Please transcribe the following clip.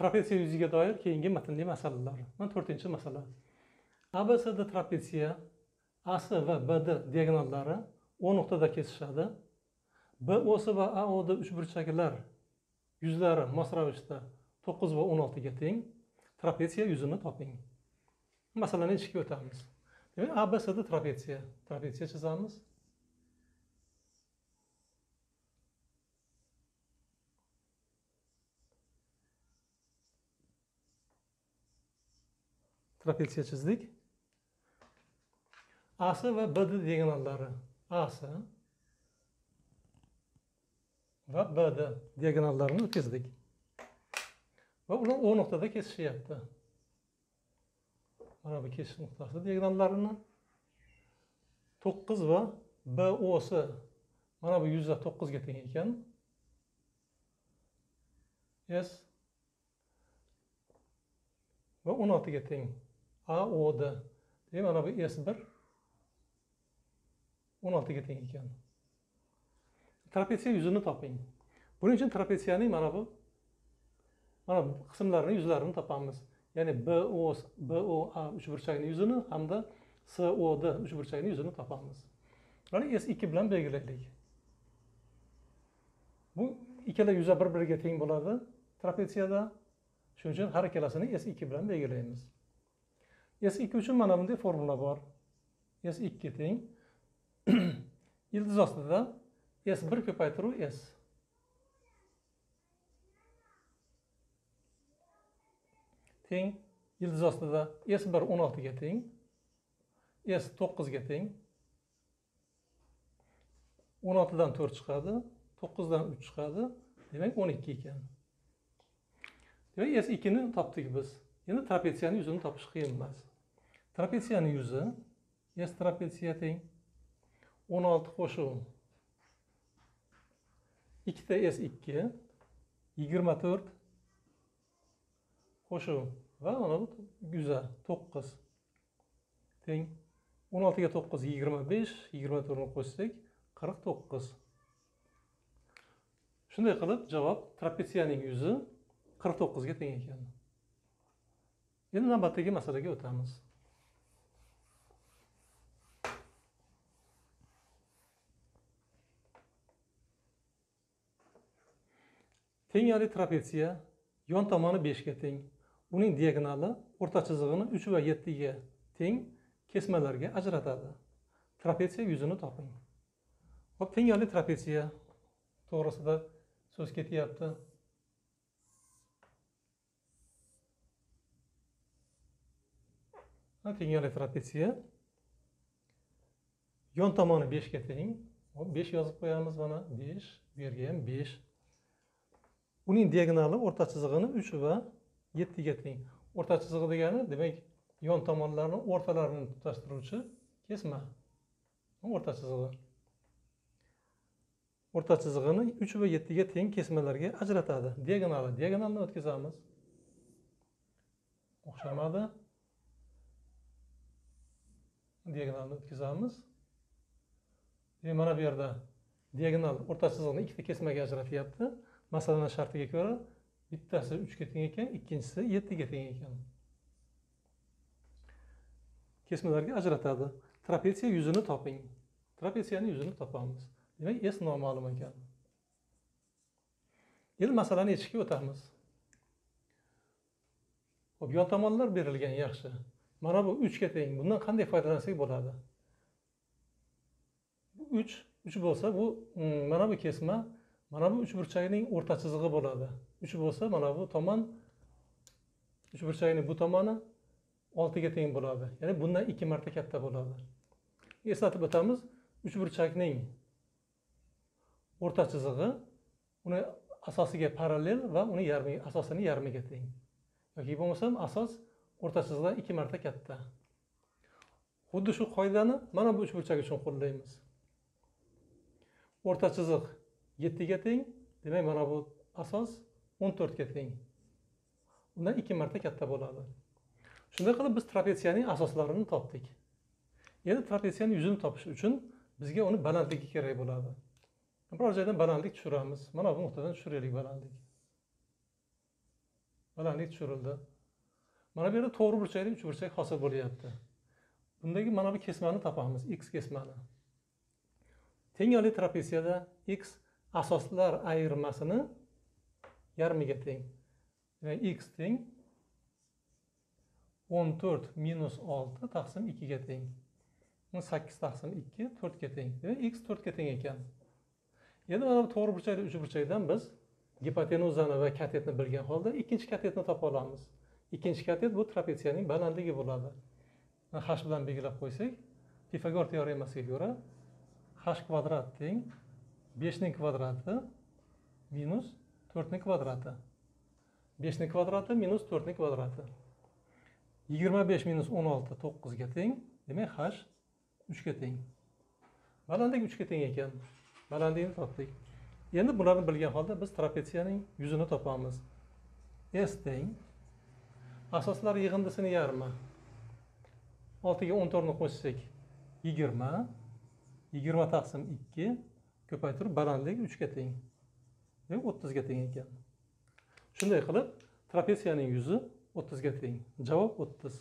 trapetsiya yuziga doir keyingi matnli masalalar mana to'rtinchi masala abcd trapetsiya as va bd diagonallari o nuqtada kesishadi boc va aod uchburchaklar yuzlari mos ravishda to'qqiz va o'n oltiga teng trapetsiya yuzini toping masalani ichiga o'tamiz demak abcd trapetsiya trapetsiya chizamiz trapeziya chizdik asi va bd diagonallari asi va bd diagonallarini o'tkazdik. Va ular o nuqtada kesishyapti mana bu kesish nuqtasi diagonallarini to'qqiz va bosi mana bu yuzda to'qqizga teng ekan. S va o'n oltiga teng. Aod demak mana bu s bir. O'n oltiga teng ekan. Trapetsiya yuzini toping. Buning uchun trapetsiyaning mana bu mana bu qismlarini yuzlarini topamiz. Ya'ni bo boa uchburchakni yuzini hamda sod uchburchakni yuzini topamiz. Mana s ikki bilan belgilaylik. Bu ikkala yuza bir biriga teng bo'ladi trapetsiyada shuning uchun har ikkalasini s ikki bilan belgilaymiz. S2 uchun mana bunday formula bor. S2 teng. Ildiz ostida s1 ko'paytiruv s teng. Ildiz ostida s1 o'n oltiga teng. S to'qqizga teng. o'n oltidan to'rt chiqadi to'qqizdan uch chiqadi. Demak o'n ikki ekan. Demak s ikkini topdik biz. Endi trapetsiyani yuzini topish qiyin emas. Trapetsiyani yuzi s trapetsiya teng. O'n olti qo'shuv ikkita s ikki yigirma to'rt qo'shuv va mana bu yuza to'qqiz. Teng. O'n oltiga to'qqiz yigirma besh yigirma to'rtni qo'shsak qirq to'qqiz. Shunday qilib javob trapetsiyaning yuzi qirq to'qqizga teng ekan. Endi navbatdagi masalaga o'tamiz. Teng tengyali trapetsiya yon tomoni beshga teng. Uning diagonali o'rta chizig'ini uch va yettiga teng kesmalarga ajratadi. Trapetsiya yuzini toping. Hop teng tengyali trapetsiya to'g'risida so'z ketyapti. Tengyali trapetsiya yon tomoni beshga teng. Hop besh yozib qo'yamiz mana. Besh bu yerga ham besh. Uning diagonali o'rta chizig'ini uch va yettiga teng. O'rta chizig'i degani demak yon tomonlarni o'rtalarini tutashtiruvchi kesma. O'rta chizig'i. O'rta chizig'ini uch va yettiga teng kesmalarga ajratadi. Diagonali diagonalni o'tkazamiz. O'xshamadi. Diagonalni o'tkazamiz. Demak mana bu yerda diagonal o'rta chizig'ini ikkita kesmaga ajratyapti. Masalani shartiga ko'ra bittasi uchga teng ekan ikkinchisi yettiga teng ekan. Kesmalarga ajratadi. Trapetsiya yuzini toping. Trapetsiyani yuzini topamiz. Demak s noma'lum ekan. Endi masalani yechishga o'tamiz. Ho'p yon tomonlar berilgan yaxshi. Mana bu uchga teng. Bundan qanday foydalansak bo'ladi? Bu uch uch bo'lsa bu hmm, mana bu kesma mana bu uchburchakning o'rta chizig'i bo'ladi. Uch bo'lsa mana bu tomon uchburchakning bu tomoni oltiga teng bo'ladi. Ya'ni bundan ikki marta katta bo'ladi. Eslatib o'tamiz uchburchakning o'rta chizig'i uni asosiga parallel va uni yarmi asosini yarmiga teng. Yoki bo'lmasam asos o'rta ikki marta katta. Xuddi shu qoidani mana bu uchburchak uchun qo'llaymiz. O'rta chiziq yettiga teng demak mana bu asos o'n to'rtga teng. Undan ikki marta katta bo'ladi. Shunday qilib biz trapetsiyaning asoslarini topdik. Endi trapetsiyani yuzini topish uchun bizga uni balandligi kerak bo'ladi. Biror joydan balandlik tushiramiz. Mana bu nuqtadan tushiraylik balandlik. Balandlik tushirildi. Mana bu yerda to'g'ri burchakli uchburchak hosil bo'lyapti. Bundagi mana bu kesmani topamiz x kesmani. Teng yonli trapesiyada x asoslar ayirmasini yarmiga teng. Demak x teng o'n to'rt minus olti taqsim ikkiga teng. Bu sakkiz taqsim ikki to'rtga teng. Demak x to'rtga teng ekan. Endi mana bu to'g'ri burchakli uchburchakdan biz gipotenuzani va katetni bilgan holda ikkinchi katetni topa olamiz. Ikkinchi katet bu trapetsiyaning balandligi bo'ladi. H bilan belgilab qo'ysak pifagor teoremasiga ko'ra h kvadrat teng beshning kvadrati minus to'rtning kvadrati. Beshning kvadrati minus to'rtning kvadrati. Yigirma besh minus o'n olti to'qqizga teng demak h uchga teng. Balandlik uchga teng ekan. Balandlikni topdik. Endi bularni bilgan holda biz trapetsiyaning yuzini topamiz. S teng asoslar yig'indisini yarmi? Oltiga o'n to'rtni qo'shsak yigirma yigirma taqsim ikki ko'paytirib balandlik uchga teng demak o'ttizga teng ekan. Shunday qilib trapetsiyaning yuzi o'ttizga teng javob o'ttiz.